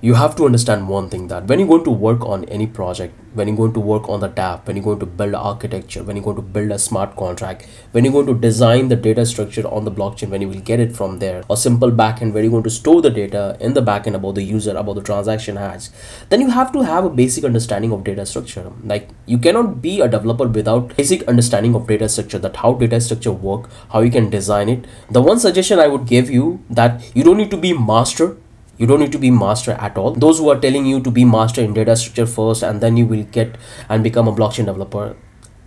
you have to understand one thing that when you're going to work on any project when you're going to work on the dApp when you're going to build architecture when you're going to build a smart contract when you're going to design the data structure on the blockchain when you will get it from there a simple backend where you're going to store the data in the backend about the user about the transaction hash then you have to have a basic understanding of data structure. Like you cannot be a developer without basic understanding of data structure that how data structure work how you can design it. The one suggestion i would give you that you don't need to be master you don't need to be master at all. Those who are telling you to be master in data structure first and then you will get and become a blockchain developer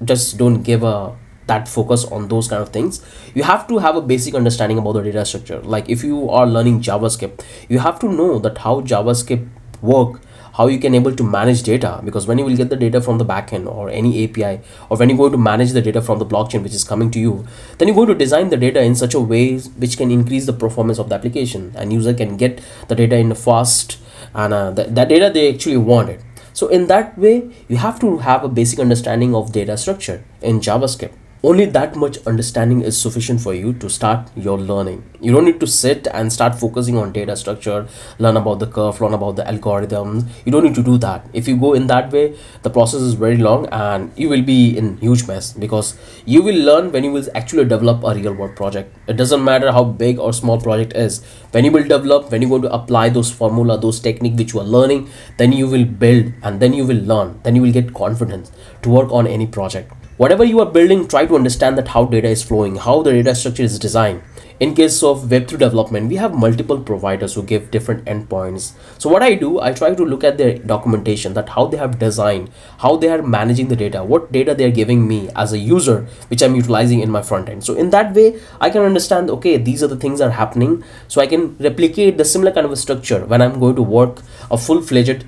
just don't give a that focus on those kind of things. You have to have a basic understanding about the data structure. Like if you are learning javascript you have to know that how javascript work how you can able to manage data. Because when you will get the data from the backend or any API or when you're going to manage the data from the blockchain which is coming to you then you're going to design the data in such a way which can increase the performance of the application. And user can get the data in a fast and uh, that, that data they actually wanted. So in that way you have to have a basic understanding of data structure in JavaScript only that much understanding is sufficient for you to start your learning. You don't need to sit and start focusing on data structure learn about the curve learn about the algorithms. You don't need to do that. If you go in that way the process is very long and you will be in huge mess because you will learn when you will actually develop a real world project. It doesn't matter how big or small project is. When you will develop when you're going to apply those formula those technique which you are learning then you will build and then you will learn. Then you will get confidence to work on any project whatever you are building try to understand that how data is flowing how the data structure is designed. In case of web3 development we have multiple providers who give different endpoints. So what i do i try to look at their documentation that how they have designed how they are managing the data what data they are giving me as a user which i'm utilizing in my front end. So in that way i can understand okay these are the things that are happening. So i can replicate the similar kind of a structure when i'm going to work a full-fledged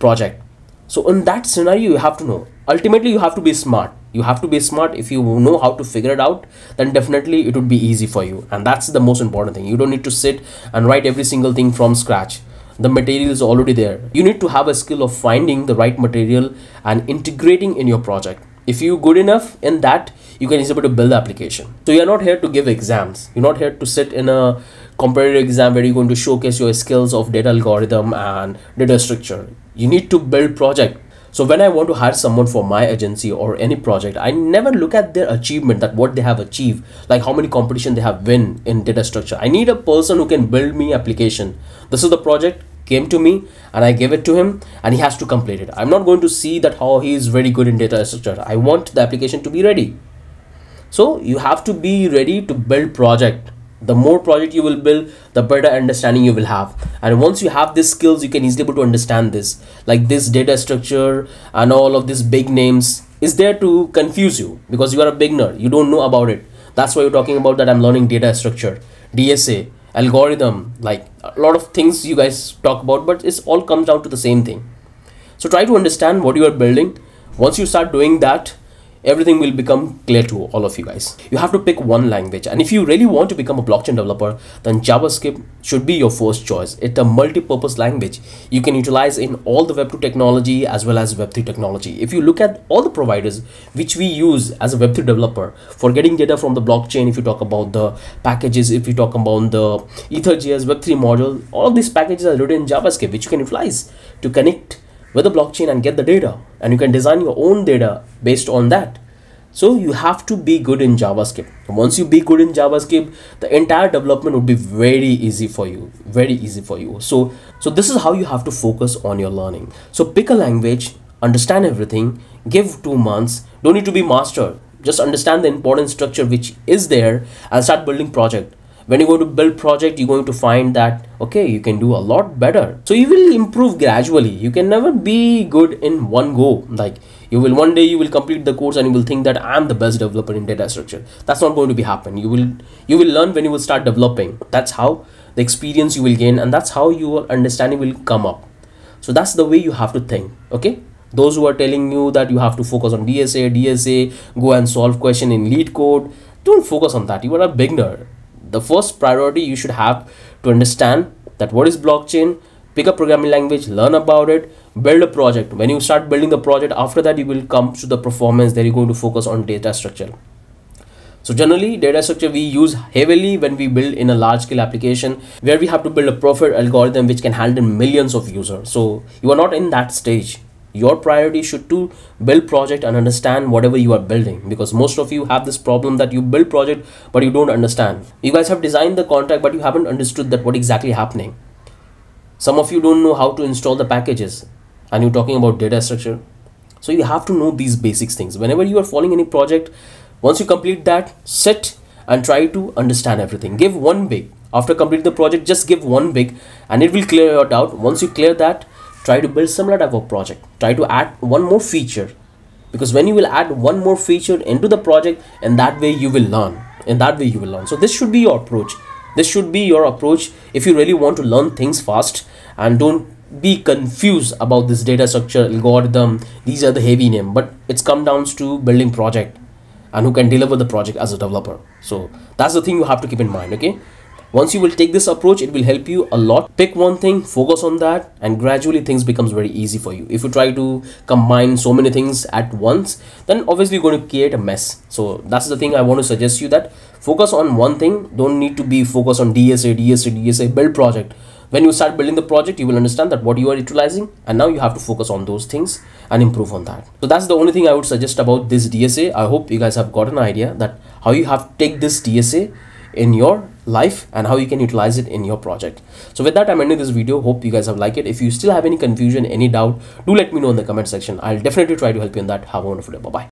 project. So in that scenario you have to know. Ultimately you have to be smart you have to be smart. If you know how to figure it out then definitely it would be easy for you. And that's the most important thing. You don't need to sit and write every single thing from scratch. The material is already there. You need to have a skill of finding the right material and integrating in your project. If you are good enough in that you can easily to build the application. So you're not here to give exams. You're not here to sit in a competitive exam where you're going to showcase your skills of data algorithm and data structure. You need to build project so when I want to hire someone for my agency or any project, I never look at their achievement, that what they have achieved, like how many competition they have win in data structure. I need a person who can build me application. This is the project came to me and I gave it to him and he has to complete it. I'm not going to see that how he is very good in data structure. I want the application to be ready. So you have to be ready to build project the more project you will build the better understanding you will have. And once you have these skills you can easily able to understand this. Like this data structure and all of these big names is there to confuse you because you are a beginner. You don't know about it. That's why you're talking about that i'm learning data structure dsa algorithm like a lot of things you guys talk about but it's all comes down to the same thing. So try to understand what you are building. Once you start doing that everything will become clear to all of you guys. You have to pick one language and if you really want to become a blockchain developer then JavaScript should be your first choice. It's a multi-purpose language you can utilize in all the Web2 technology as well as Web3 technology. If you look at all the providers which we use as a Web3 developer for getting data from the blockchain if you talk about the packages if you talk about the EtherJS Web3 module all of these packages are written in JavaScript which you can utilize to connect with the blockchain and get the data. And you can design your own data based on that. So you have to be good in javascript. Once you be good in javascript the entire development would be very easy for you. Very easy for you. So so this is how you have to focus on your learning. So pick a language understand everything give two months. Don't need to be master. Just understand the important structure which is there and start building project when you go to build project you're going to find that okay you can do a lot better. So you will improve gradually. You can never be good in one go. Like you will one day you will complete the course and you will think that i'm the best developer in data structure. That's not going to be happen. You will you will learn when you will start developing. That's how the experience you will gain and that's how your understanding will come up. So that's the way you have to think okay? Those who are telling you that you have to focus on dsa dsa go and solve question in LeetCode don't focus on that. You are a beginner the first priority you should have to understand that what is blockchain pick a programming language learn about it build a project. When you start building the project after that you will come to the performance then you're going to focus on data structure. So generally data structure we use heavily when we build in a large scale application where we have to build a perfect algorithm which can handle millions of users. So you are not in that stage your priority should to build project and understand whatever you are building. Because most of you have this problem that you build project but you don't understand. You guys have designed the contract but you haven't understood that what exactly happening. Some of you don't know how to install the packages and you're talking about data structure. So you have to know these basics things. Whenever you are following any project once you complete that sit and try to understand everything. Give one big. After complete the project just give one big and it will clear your doubt. Once you clear that try to build similar type of project. Try to add one more feature. Because when you will add one more feature into the project and that way you will learn. In that way you will learn. So this should be your approach. This should be your approach if you really want to learn things fast. And don't be confused about this data structure algorithm. These are the heavy name. But it's come down to building project. And who can deliver the project as a developer. So that's the thing you have to keep in mind okay once you will take this approach it will help you a lot. Pick one thing focus on that and gradually things becomes very easy for you. If you try to combine so many things at once then obviously you're going to create a mess. So that's the thing i want to suggest you that focus on one thing. Don't need to be focused on dsa dsa dsa build project. When you start building the project you will understand that what you are utilizing and now you have to focus on those things and improve on that. So that's the only thing i would suggest about this dsa i hope you guys have got an idea that how you have to take this dsa in your life and how you can utilize it in your project. So with that i'm ending this video. Hope you guys have liked it. If you still have any confusion any doubt do let me know in the comment section. I'll definitely try to help you in that. Have a wonderful day. Bye bye